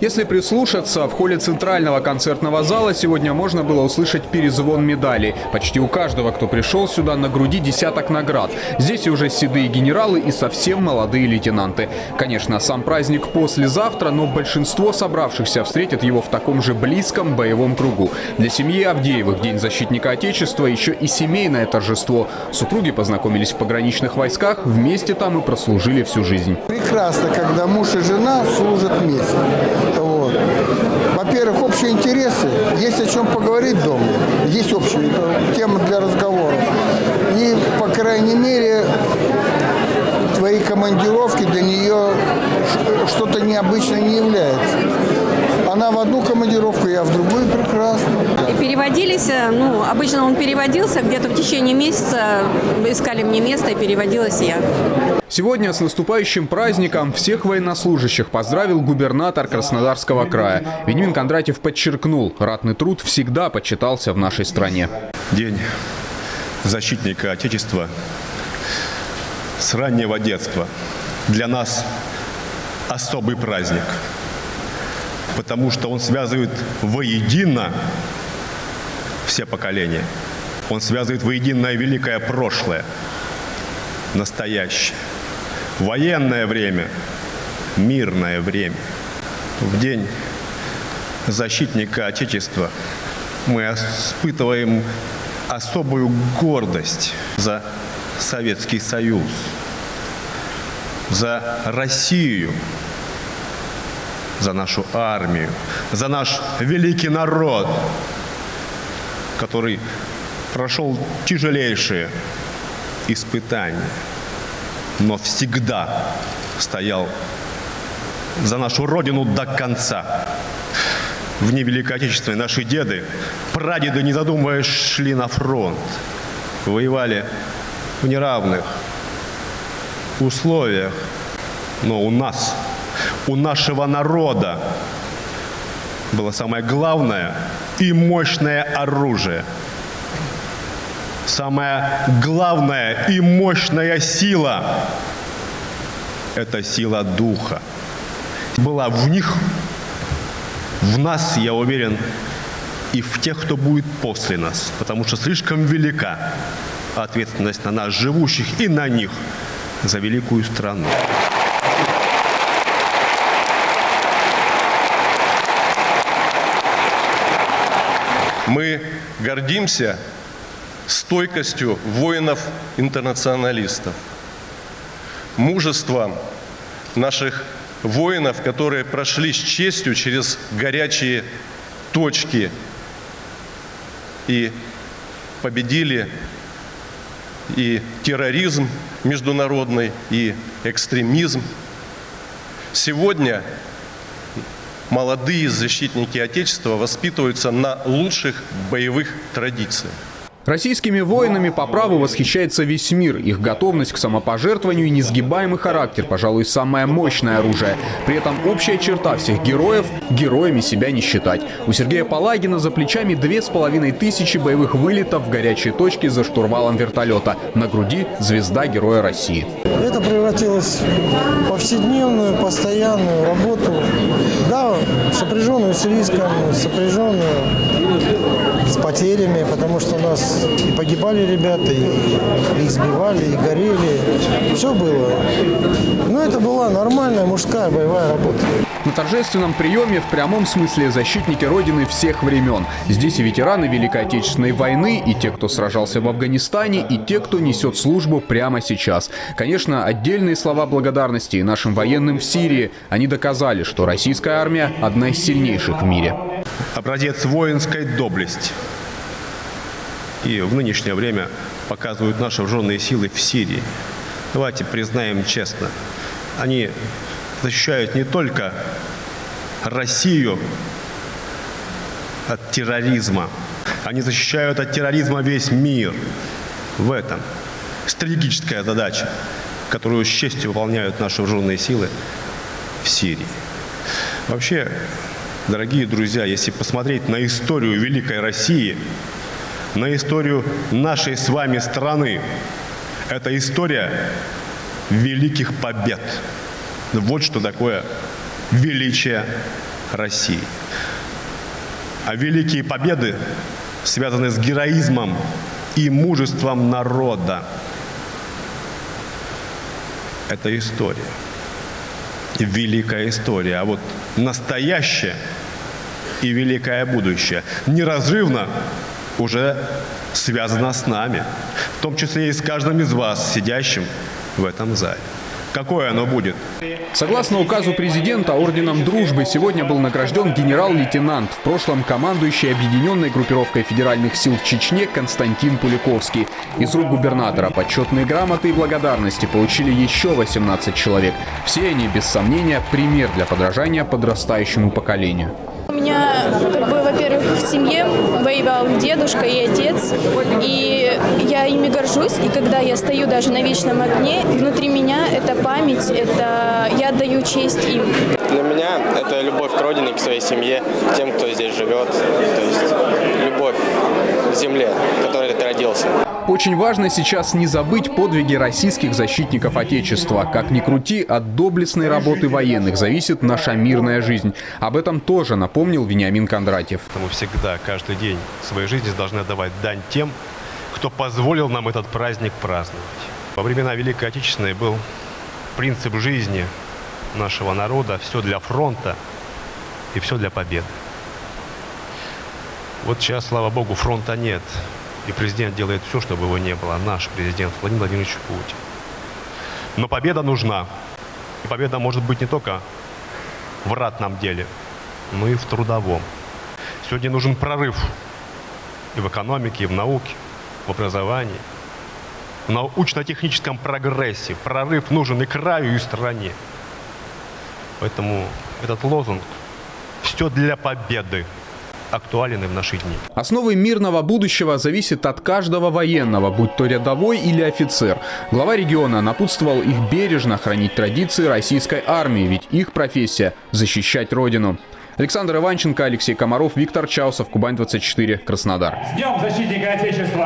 Если прислушаться, в холле центрального концертного зала сегодня можно было услышать перезвон медалей. Почти у каждого, кто пришел сюда, на груди десяток наград. Здесь уже седые генералы и совсем молодые лейтенанты. Конечно, сам праздник послезавтра, но большинство собравшихся встретят его в таком же близком боевом кругу. Для семьи Авдеевых День защитника Отечества еще и семейное торжество. Супруги познакомились в пограничных войсках, вместе там и прослужили всю жизнь. Прекрасно, когда муж и жена служат вместе. Вот. Во-первых, общие интересы, есть о чем поговорить дома, есть общие э, темы для разговора. И, по крайней мере, твои командировки для нее ш- что-то необычное не является. Она в одну командировку, я в другую, прекрасно. И переводились, э, ну, обычно он переводился где-то в течение месяца, искали мне место и переводилась я. Сегодня с наступающим праздником всех военнослужащих поздравил губернатор Краснодарского края. Вениамин Кондратьев подчеркнул, ратный труд всегда почитался в нашей стране. День защитника Отечества с раннего детства для нас особый праздник, потому что он связывает воедино все поколения. Он связывает воедино великое прошлое, настоящее, военное время, мирное время. В день защитника Отечества мы испытываем особую гордость за Советский Союз, за Россию, за нашу армию, за наш великий народ, который прошел тяжелейшие испытания, но всегда стоял за нашу Родину до конца. В дни Отечественной наши деды, прадеды, не задумываясь, шли на фронт. Воевали в неравных условиях. Но у нас, у нашего народа было самое главное и мощное оружие. Самая главная и мощная сила – это сила духа. Была в них в нас, я уверен, и в тех, кто будет после нас, потому что слишком велика ответственность на нас, живущих, и на них за великую страну. Мы гордимся стойкостью воинов-интернационалистов, мужеством наших воинов, которые прошли с честью через горячие точки и победили и терроризм международный, и экстремизм. Сегодня молодые защитники Отечества воспитываются на лучших боевых традициях. Российскими воинами по праву восхищается весь мир. Их готовность к самопожертвованию и несгибаемый характер, пожалуй, самое мощное оружие. При этом общая черта всех героев – героями себя не считать. У Сергея Палагина за плечами две с половиной тысячи боевых вылетов в горячие точки за штурвалом вертолета. На груди – звезда Героя России. Это превратилось в повседневную, постоянную работу. Сопряженную с риском, сопряженную с потерями, потому что у нас и погибали ребята, и, и избивали, и горели. Все было. Но это была нормальная мужская боевая работа. На торжественном приеме в прямом смысле защитники Родины всех времен. Здесь и ветераны Великой Отечественной войны, и те, кто сражался в Афганистане, и те, кто несет службу прямо сейчас. Конечно, отдельные слова благодарности и нашим военным в Сирии. Они доказали, что российская армия одна из сильнейших в мире. образец воинской доблести. И в нынешнее время показывают наши вооруженные силы в Сирии. Давайте признаем честно, они защищают не только Россию от терроризма, они защищают от терроризма весь мир. В этом стратегическая задача, которую с честью выполняют наши вооруженные силы в Сирии. Вообще, дорогие друзья, если посмотреть на историю Великой России, на историю нашей с вами страны, это история великих побед. Вот что такое величие России. А великие победы связаны с героизмом и мужеством народа. Это история. Великая история. А вот настоящее и великое будущее неразрывно уже связано с нами, в том числе и с каждым из вас, сидящим в этом зале. Какое оно будет? Согласно указу президента, орденом дружбы сегодня был награжден генерал-лейтенант, в прошлом командующий объединенной группировкой федеральных сил в Чечне Константин Пуликовский. Из рук губернатора почетные грамоты и благодарности получили еще 18 человек. Все они, без сомнения, пример для подражания подрастающему поколению. У меня, как бы, во-первых, в семье воевал дедушка и отец, и я ими горжусь, и когда я стою даже на вечном огне, внутри меня это память, это я отдаю честь им. Для меня это любовь к родине, к своей семье, тем, кто здесь живет, то есть земле, в которой ты родился. Очень важно сейчас не забыть подвиги российских защитников Отечества. Как ни крути, от доблестной работы военных зависит наша мирная жизнь. Об этом тоже напомнил Вениамин Кондратьев. Мы всегда, каждый день своей жизни должны отдавать дань тем, кто позволил нам этот праздник праздновать. Во времена Великой Отечественной был принцип жизни нашего народа «все для фронта и все для победы». Вот сейчас, слава богу, фронта нет. И президент делает все, чтобы его не было. Наш президент Владимир Владимирович Путин. Но победа нужна. И победа может быть не только в ратном деле, но и в трудовом. Сегодня нужен прорыв и в экономике, и в науке, в образовании, в научно-техническом прогрессе. Прорыв нужен и краю, и стране. Поэтому этот лозунг «Все для победы» актуален и в наши дни. Основы мирного будущего зависит от каждого военного, будь то рядовой или офицер. Глава региона напутствовал их бережно хранить традиции российской армии, ведь их профессия – защищать родину. Александр Иванченко, Алексей Комаров, Виктор Чаусов, Кубань-24, Краснодар. С Днем защитника Отечества!